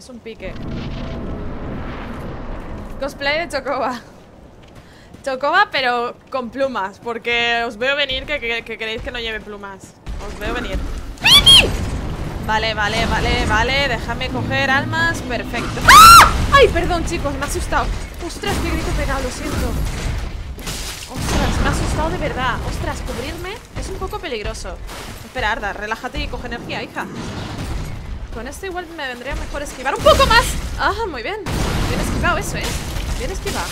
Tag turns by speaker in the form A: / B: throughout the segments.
A: Es un pique. Cosplay de Chocoba. Chocoba, pero con plumas. Porque os veo venir que, que- que queréis que no lleve plumas. Os veo venir. Vale, vale, vale, vale. Déjame coger almas. Perfecto. ¡Ah! ¡Ay, perdón, chicos! Me ha asustado. Ostras, qué grito pegado, lo siento. Ostras, me ha asustado de verdad. Ostras, cubrirme es un poco peligroso. Espera, Arda, relájate y coge energía, hija. Con esto igual me vendría mejor esquivar un poco más. Ah, muy bien. Bien esquivado eso, ¿eh? Bien esquivado.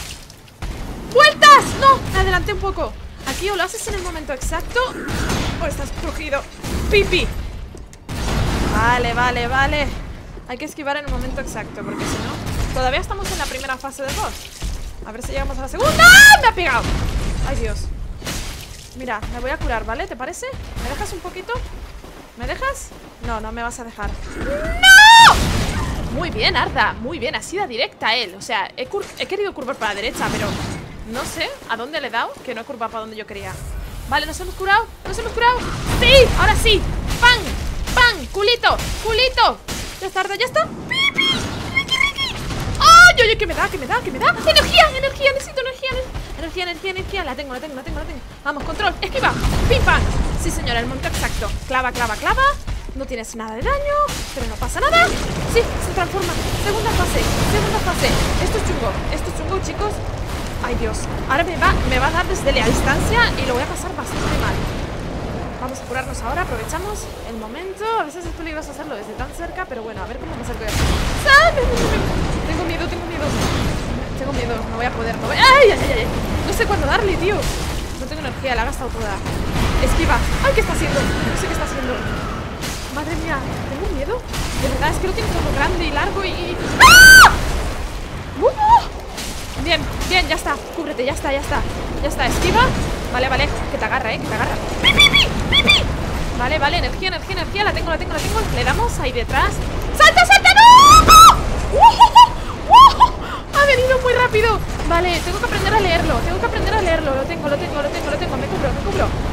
A: ¡Vueltas! No, me adelanté un poco. Aquí o lo haces en el momento exacto o estás cogido. ¡Pipi! Vale, vale, vale. Hay que esquivar en el momento exacto, porque si no... Todavía estamos en la primera fase del boss. A ver si llegamos a la segunda. ¡Ah! ¡Me ha pegado! ¡Ay, Dios! Mira, me voy a curar, ¿vale? ¿Te parece? ¿Me dejas un poquito? ¿Me dejas? No, no me vas a dejar. ¡No! Muy bien, Arda. Muy bien, ha sido directa él. O sea, he, querido curvar para la derecha, pero no sé a dónde le he dado que no he curvado para donde yo quería. Vale, ¿nos hemos curado? ¿Nos hemos curado? ¡Sí! ¡Ahora sí! ¡Pan! ¡Pan! ¡Culito! ¡Culito! ¿Ya está, Arda? ¿Ya está? ¡Pi, pi! ¡Riqui, riqui! ¡Ay, oye! ¿Qué me da? ¿Qué me da? ¿Qué me da? ¡Energía! ¡Energía! Necesito energía. ne- Energía, energía, energía. La tengo, la tengo, la tengo, la tengo. Vamos, control. Esquiva. ¡Pim, pam! Sí, señora, el momento exacto. Clava, clava, clava. No tienes nada de daño, pero no pasa nada. Sí, se transforma. Segunda fase, segunda fase. Esto es chungo, esto es chungo, chicos. Ay, Dios. Ahora me va, me va a dar desde la distancia y lo voy a pasar bastante mal. Vamos a curarnos ahora, aprovechamos el momento. A veces es peligroso hacerlo desde tan cerca, pero bueno, a ver cómo me acerco de. ¡Ah! Tengo miedo, tengo miedo. Tengo miedo, no voy a poder. No, voy... ¡Ay, ay, ay, ay! No sé cuándo darle, tío. No tengo energía, la he gastado toda. Esquiva. ¡Ay, qué está haciendo! No sé qué está haciendo. Madre mía, tengo miedo. De verdad, es que lo tiene todo grande y largo y. ¡Ah! ¡Uh! Bien, bien, ya está. Cúbrete, ya está, ya está. Ya está, esquiva. Vale, vale. Que te agarra, eh, que te agarra. ¡Pi, pi, pi! Vale, vale, energía, energía, energía. La tengo, la tengo, la tengo. Le damos ahí detrás. ¡Salta, salta! ¡No! ¡Uh! ¡Uh! Ha venido muy rápido. Vale, tengo que aprender a leerlo. Tengo que aprender a leerlo. Lo tengo, lo tengo, lo tengo, lo tengo. Me cubro.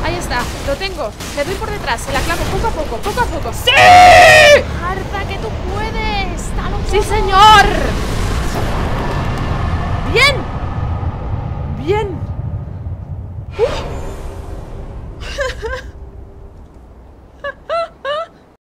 A: Ahí está. Lo tengo. Le doy por detrás. Se la clavo poco a poco, poco a poco. ¡Sí!